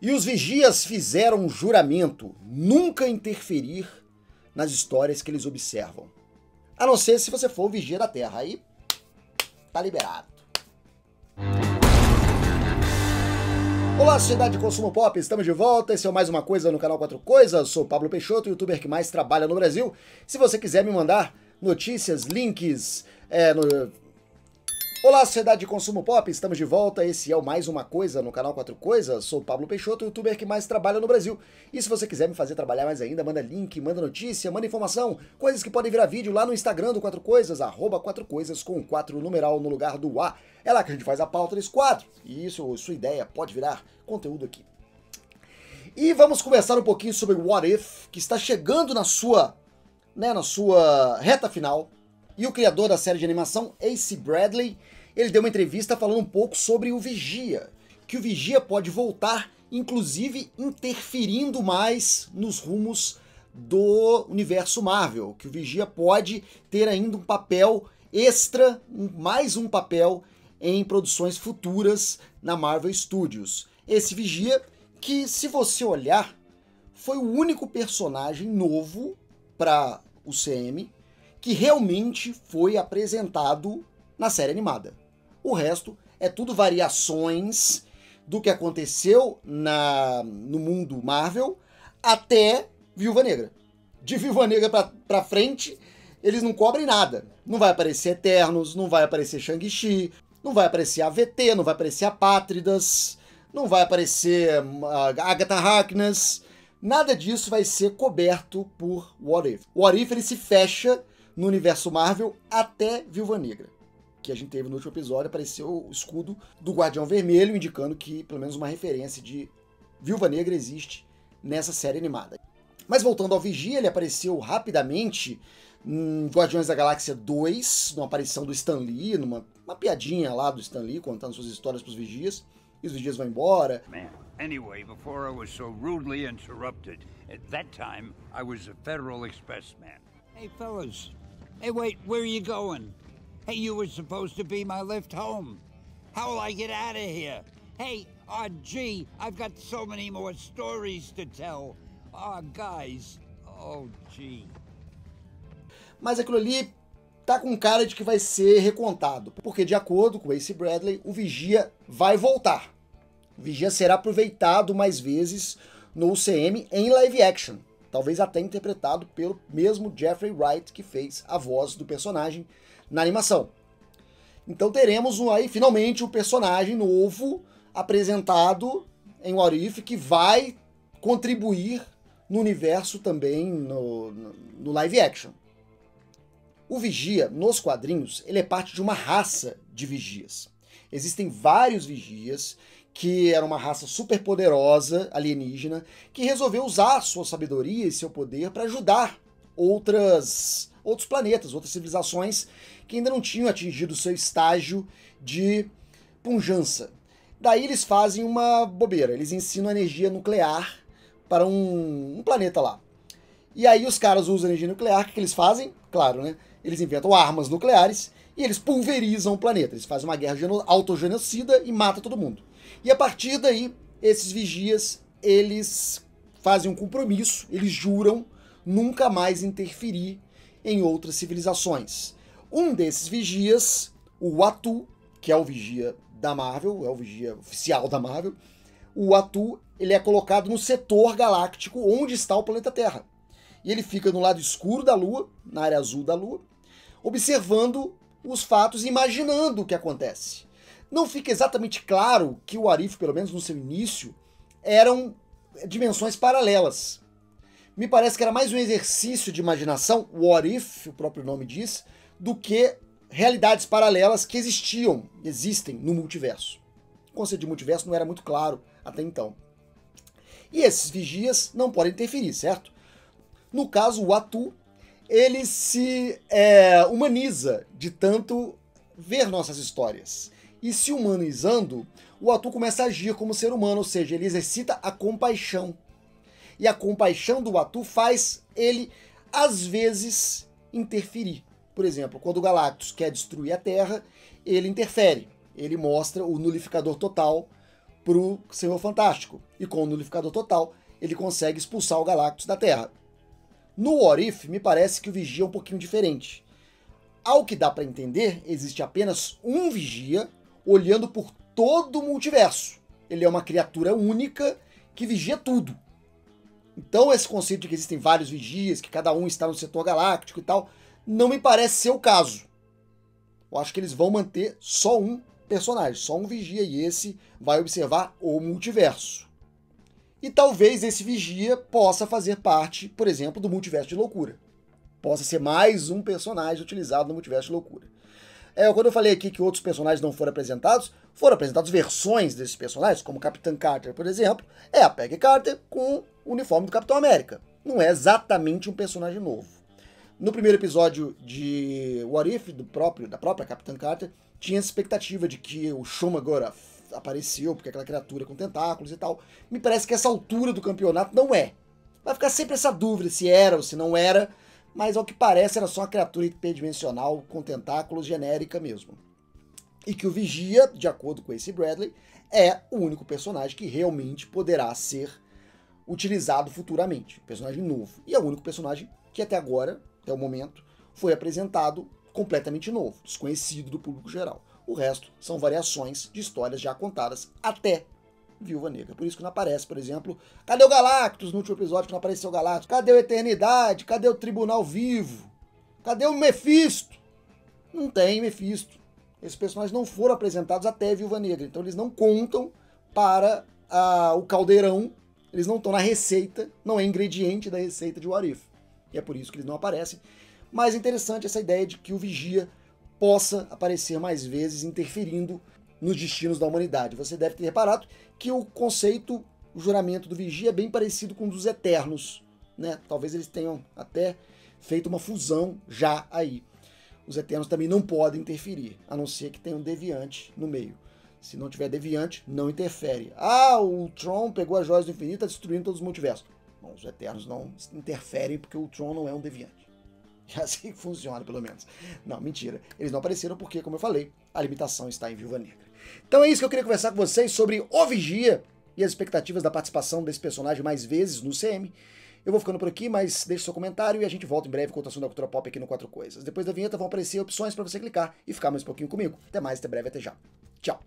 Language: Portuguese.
E os vigias fizeram um juramento nunca interferir nas histórias que eles observam. A não ser se você for o vigia da Terra. Aí tá liberado. Olá, sociedade de consumo pop, estamos de volta. Esse é mais uma coisa no canal Quatro Coisas. Sou Pablo Peixoto, youtuber que mais trabalha no Brasil. Se você quiser me mandar notícias, links, é, no, Olá, sociedade de consumo pop, estamos de volta. Esse é o Mais Uma Coisa no canal Quatro Coisas. Sou Pablo Peixoto, youtuber que mais trabalha no Brasil. E se você quiser me fazer trabalhar mais ainda, manda link, manda notícia, manda informação, coisas que podem virar vídeo lá no Instagram do Quatro Coisas, arroba Quatro Coisas com quatro numeral no lugar do A. É lá que a gente faz a pauta desse quadro. E isso, sua ideia, pode virar conteúdo aqui. E vamos conversar um pouquinho sobre What If, que está chegando na sua, né, na sua reta final. E o criador da série de animação, Ace Bradley, ele deu uma entrevista falando um pouco sobre o Vigia, que o Vigia pode voltar, inclusive interferindo mais nos rumos do universo Marvel, que o Vigia pode ter ainda um papel extra, mais um papel em produções futuras na Marvel Studios. Esse Vigia, que se você olhar, foi o único personagem novo para o CM que realmente foi apresentado na série animada. O resto é tudo variações do que aconteceu na, no mundo Marvel até Viúva Negra. De Viúva Negra pra, pra frente, eles não cobrem nada. Não vai aparecer Eternos, não vai aparecer Shang-Chi, não vai aparecer AVT, não vai aparecer Apátridas, não vai aparecer uh, Agatha Harkness. Nada disso vai ser coberto por What If. What If ele se fecha no universo Marvel até Viúva Negra que a gente teve no último episódio, apareceu o escudo do Guardião Vermelho, indicando que pelo menos uma referência de Viúva Negra existe nessa série animada. Mas voltando ao Vigia, ele apareceu rapidamente em Guardiões da Galáxia 2, numa aparição do Stan Lee, numa uma piadinha lá do Stan Lee, contando suas histórias pros Vigias. E os Vigias vão embora. Man, anyway, before I was so rudely interrupted, at that time I was a Federal Express man. Hey fellas, hey wait, where are you going? Hey, you were supposed to be my lift home. How will I get out of here? Hey, oh, gee, I've got so many more stories to tell. Oh, guys. Oh, gee. Mas aquilo ali tá com cara de que vai ser recontado, porque de acordo com Ace Bradley, o Vigia vai voltar. O Vigia será aproveitado mais vezes no UCM em live action, talvez até interpretado pelo mesmo Jeffrey Wright que fez a voz do personagem na animação. Então teremos aí finalmente um personagem novo apresentado em What If que vai contribuir no universo também no, no live action. O vigia, nos quadrinhos, ele é parte de uma raça de vigias. Existem vários vigias que era uma raça super poderosa alienígena que resolveu usar sua sabedoria e seu poder para ajudar outras outros planetas, outras civilizações que ainda não tinham atingido o seu estágio de punjança. Daí eles fazem uma bobeira, eles ensinam energia nuclear para um, um planeta lá. E aí os caras usam energia nuclear, o que, que eles fazem? Claro, né? Eles inventam armas nucleares e eles pulverizam o planeta. Eles fazem uma guerra autogenocida e matam todo mundo. E a partir daí, esses vigias, eles fazem um compromisso, eles juram nunca mais interferir em outras civilizações. Um desses vigias, o Atu, que é o vigia da Marvel, é o vigia oficial da Marvel, o Atu ele é colocado no setor galáctico onde está o planeta Terra. E ele fica no lado escuro da Lua, na área azul da Lua, observando os fatos imaginando o que acontece. Não fica exatamente claro que o Arif, pelo menos no seu início, eram dimensões paralelas me parece que era mais um exercício de imaginação, what if, o próprio nome diz, do que realidades paralelas que existiam, existem no multiverso. O conceito de multiverso não era muito claro até então. E esses vigias não podem interferir, certo? No caso, o Atu, ele se é, humaniza de tanto ver nossas histórias. E se humanizando, o Atu começa a agir como ser humano, ou seja, ele exercita a compaixão e a compaixão do Atu faz ele, às vezes, interferir. Por exemplo, quando o Galactus quer destruir a Terra, ele interfere. Ele mostra o nulificador total pro Senhor Fantástico. E com o Nulificador Total, ele consegue expulsar o Galactus da Terra. No What If, me parece que o Vigia é um pouquinho diferente. Ao que dá para entender, existe apenas um Vigia olhando por todo o multiverso. Ele é uma criatura única que vigia tudo. Então, esse conceito de que existem vários vigias, que cada um está no setor galáctico e tal, não me parece ser o caso. Eu acho que eles vão manter só um personagem, só um vigia, e esse vai observar o multiverso. E talvez esse vigia possa fazer parte, por exemplo, do multiverso de loucura. Possa ser mais um personagem utilizado no multiverso de loucura. É, quando eu falei aqui que outros personagens não foram apresentados, foram apresentadas versões desses personagens, como Capitã Carter, por exemplo, é a Peggy Carter com o uniforme do Capitão América. Não é exatamente um personagem novo. No primeiro episódio de What If, do próprio, da própria Capitã Carter, tinha essa expectativa de que o Shomagora apareceu, porque aquela criatura com tentáculos e tal. Me parece que essa altura do campeonato não é. Vai ficar sempre essa dúvida se era ou se não era, mas ao que parece era só uma criatura hiperdimensional com tentáculos genérica mesmo. E que o Vigia, de acordo com esse Bradley, é o único personagem que realmente poderá ser utilizado futuramente. Personagem novo. E é o único personagem que até agora até o momento, foi apresentado completamente novo, desconhecido do público geral. O resto são variações de histórias já contadas até Viúva Negra. Por isso que não aparece, por exemplo, cadê o Galactus no último episódio que não apareceu o Galactus? Cadê o Eternidade? Cadê o Tribunal Vivo? Cadê o Mephisto? Não tem Mephisto. Esses personagens não foram apresentados até Viúva Negra, então eles não contam para ah, o caldeirão, eles não estão na receita, não é ingrediente da receita de What If e é por isso que eles não aparecem. Mas é interessante essa ideia de que o vigia possa aparecer mais vezes interferindo nos destinos da humanidade. Você deve ter reparado que o conceito, o juramento do vigia é bem parecido com o dos eternos, né? Talvez eles tenham até feito uma fusão já aí. Os eternos também não podem interferir, a não ser que tenha um deviante no meio. Se não tiver deviante, não interfere. Ah, o Tron pegou as joias do infinito, está destruindo todos os multiversos. Bom, os Eternos não interferem porque o Tron não é um deviante. É assim que funciona, pelo menos. Não, mentira. Eles não apareceram porque, como eu falei, a limitação está em Viúva Negra. Então é isso que eu queria conversar com vocês sobre O Vigia e as expectativas da participação desse personagem mais vezes no CM. Eu vou ficando por aqui, mas deixe seu comentário e a gente volta em breve com o assunto da cultura pop aqui no Quatro Coisas. Depois da vinheta vão aparecer opções para você clicar e ficar mais um pouquinho comigo. Até mais, até breve, até já. Tchau.